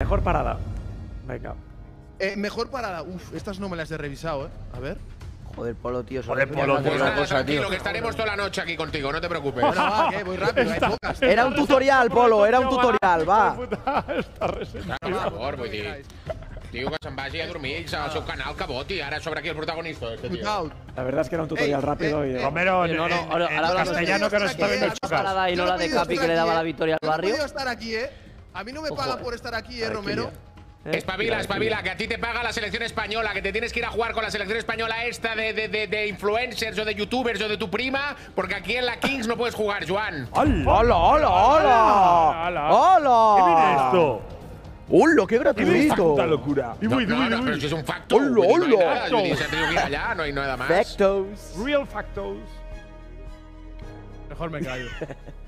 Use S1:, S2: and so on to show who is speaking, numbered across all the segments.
S1: Mejor parada. Venga.
S2: Eh, mejor parada. Uf, estas no me las he revisado, eh. A ver.
S3: Joder, Polo, tío.
S1: Joder, Polo, tío,
S3: una cosa, tío.
S4: que estaremos toda la noche aquí contigo, no te preocupes.
S2: Bueno, va, que voy rápido, hay pocas.
S3: Era un tutorial, Polo, era un tutorial, va.
S1: Està resentido.
S4: Claro, per favor, vull dir... Tio, que se'n vagi a dormir al seu canal, que voti. Ara sobre aquí el protagonista, este
S2: out.
S1: La verdad es que era un tutorial
S2: Ey,
S1: rápido
S2: eh,
S1: y.
S2: eh.
S5: Romero, en,
S3: No, no, ahora-
S5: en castellano
S2: de-
S5: que nos está viendo el
S3: parada y no la de Capi que le daba la
S2: eh.
S3: victoria al
S2: no
S3: barrio.
S2: podido estar aquí, eh. A mí no me pagan
S3: eh.
S2: por estar aquí, eh,
S1: qué
S2: Romero.
S1: lío.
S4: Espabila, espabila, que a ti te paga la selección española, que te tienes que ir a jugar con la selección española esta de, de, de, de influencers o de youtubers o de tu prima, porque aquí en la Kings no puedes jugar, Joan.
S5: ¡Hola!
S3: ¡Hola, hola, hola!
S1: Hola.
S3: ¡Hola!
S5: ¿Qué viene esto?
S3: ¡Hola, qué
S5: ¿Qué
S3: gratuito!
S5: puta locura? Y
S4: No, no, no, pero es un facto.
S3: Hola,
S4: vull dir, no hay
S3: hola.
S4: nada, vull dir, se ha tenido que ir allá, no hay nada más.
S3: Factos.
S1: Real factos.
S6: Mejor me callo.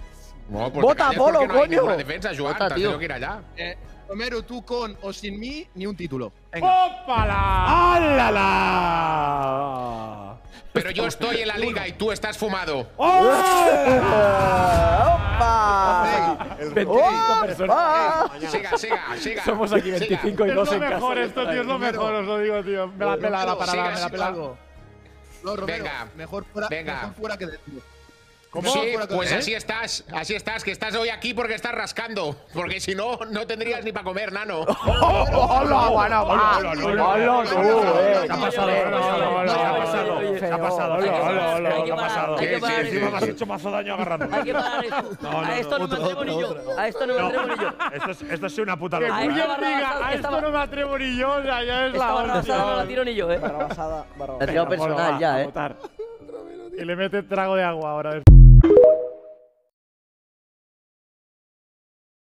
S4: No, pues
S3: Vota, Polo,
S4: no
S3: coño.
S4: defensa, Joan,
S3: Vota, tío.
S4: que ir allá.
S2: Eh, Romero, tú con o sin mí, ni un título.
S1: ¡Ópala!
S5: ¡Hala!
S4: Pero yo estoy en la liga y tú estás fumado.
S3: ¡Opa!
S1: 25 personas.
S4: Siga, siga, siga.
S1: Somos aquí
S4: Siga.
S1: 25 y
S6: Es
S1: 2
S6: lo
S1: en casa.
S6: mejor esto, tío, es lo mejor, os lo digo, tío. Me la pela la parada, me la pela.
S2: Algo. No, Romero,
S4: Venga.
S2: mejor, fuera,
S4: Venga.
S2: mejor fuera que dentro.
S4: Sí,
S2: Fuera que
S4: pues
S2: dentro.
S4: así estás, así estás, que estás hoy aquí porque estás rascando. Porque si no, no tendrías ni para comer, nano.
S3: ¡Hola, bueno, va!
S5: Hola,
S3: ¡Hola,
S5: hola,
S3: tú,
S2: hola,
S3: eh!
S2: hola,
S5: Se ha pasado,
S3: Eh,
S5: se ha pasado, ¿qué ha
S3: parar,
S5: pasado?
S4: Sí, sí,
S5: Encima me has
S3: esto.
S5: hecho mazo daño agarrando.
S3: Hay que parar esto. A esto no me atrevo ni yo. A esto no me atrevo ni yo.
S5: Esto es, una puta locura.
S6: A esto no me atrevo ni yo, o sea, ya es
S3: Esta
S6: la
S3: barrabasada no la tiro ni yo, eh. La he tirado personal ya, eh.
S6: Y le mete trago de agua ahora. Thank you.